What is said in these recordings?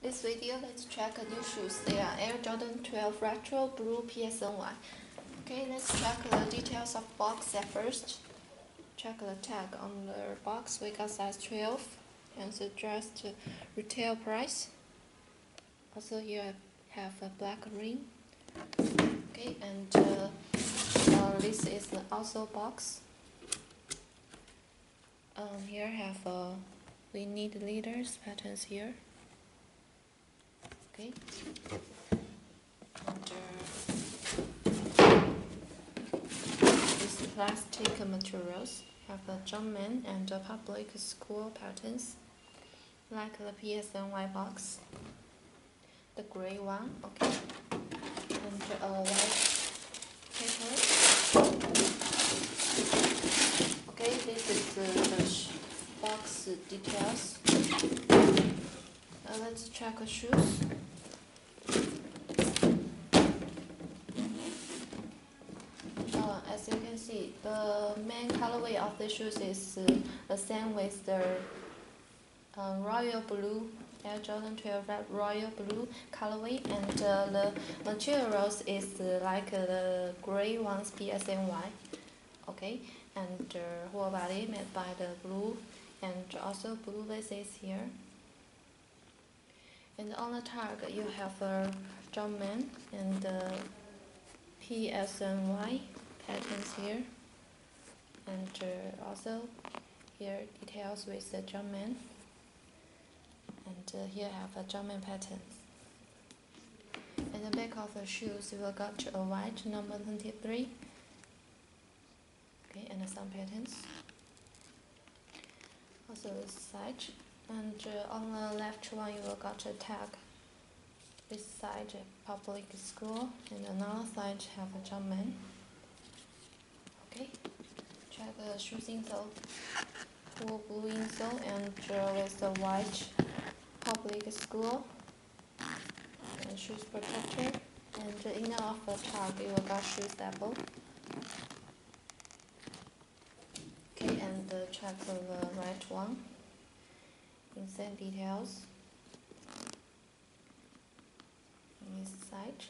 This video, let's check a new shoes. They are Air Jordan 12 Retro Blue PSNY. Okay, let's check the details of box at first. Check the tag on the box. We got size 12 and suggest retail price. Also, you have a black ring. Okay, and uh, uh, this is the also box. Um, here have uh, we need leaders patterns here. Okay. Uh, these plastic materials have a Jumpman and a public school patterns, like the PSNY box. The gray one, okay, and a white paper. Okay, this is the, the box details. Uh, let's check the shoes. Uh, as you can see, the main colorway of the shoes is uh, the same with the uh, royal blue Air Jordan 12 Red royal blue colorway, and uh, the materials is uh, like uh, the gray ones PSNY. Okay, and uh, whole body made by the blue, and also blue laces here. And on the tag, you have a Jumpman and the PSNY patterns here. And uh, also here details with the Jumpman. And uh, here have a Jumpman pattern. And the back of the shoes, you will got a white number 23. Okay, and some patterns. Also this side. And uh, on the left one, you will got a tag. This side, public school, and another side have a Jumpman. The shoes insole. Full blue insole and uh, with the white public school and shoes protector. And the inner of the tag, you will got shoe staple. Okay, and uh, check for the right one inside details on this side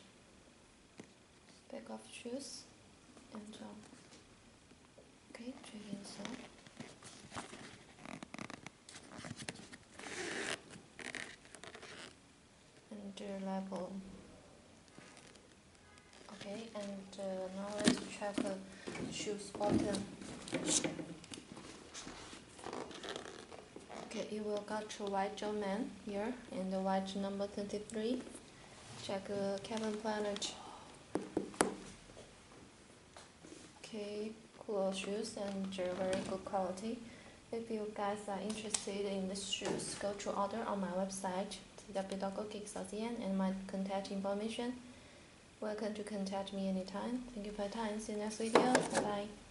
back of shoes and um, okay check inside and the label okay and uh, now let's check the shoes bottom Okay, you will got to white Jumpman here and the white number 23. Check uh, Kevin Planet. Okay, cool shoes and uh, very good quality. If you guys are interested in these shoes, go to order on my website www.gokicks.cn and my contact information. Welcome to contact me anytime. Thank you for your time. See you next video. Bye bye.